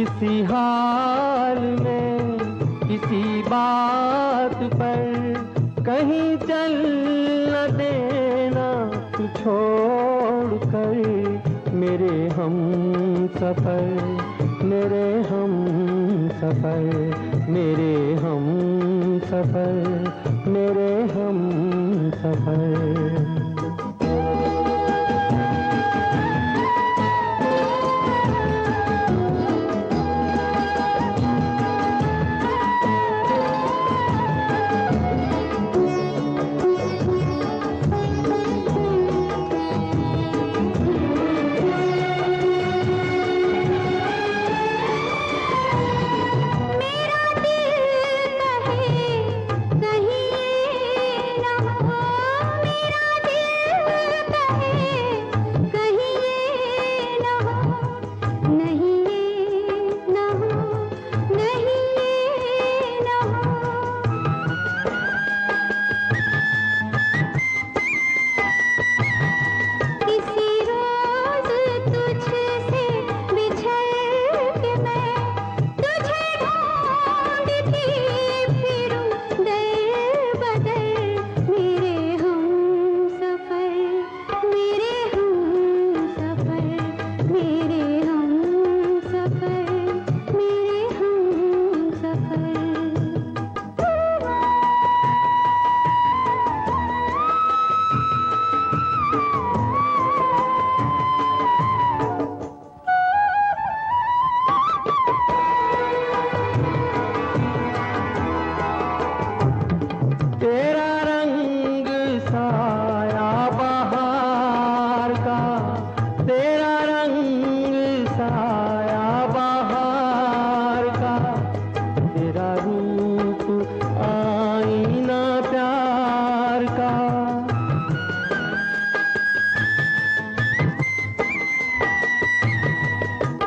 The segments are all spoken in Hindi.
किसी हाल में किसी बात पर कहीं चल न देना, तू छोड़ कर मेरे हम सफ़र, मेरे हम सफ़र, मेरे हम सफ़र, मेरे हम सफ़र।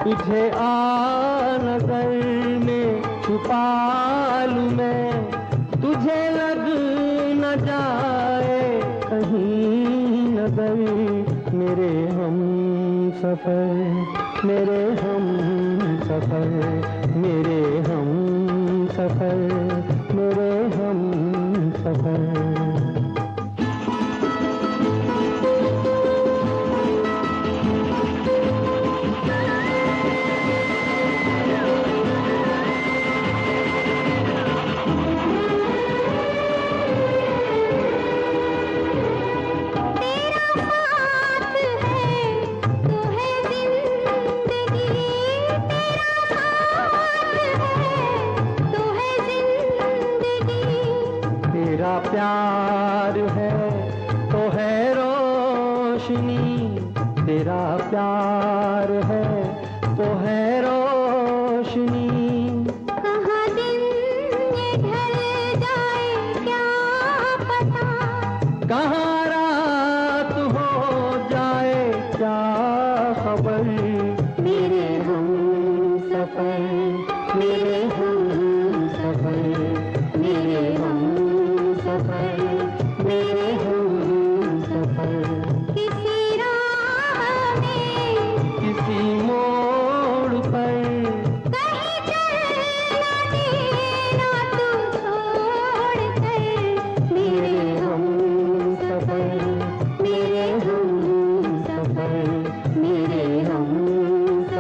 तुझे आ नज़र में छुपा लूँ मैं। तुझे लग न जाए, कहीं नज़र मेरे हम सफ़र, मेरे हम सफ़र, मेरे हम सफ़र। प्यार है तो है रोशनी। तेरा प्यार है तो है रोशनी। कहाँ रात हो जाए क्या खबर? मेरे हम सफ़र मेरे हम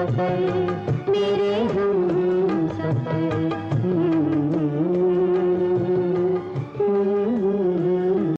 बदल मेरे हो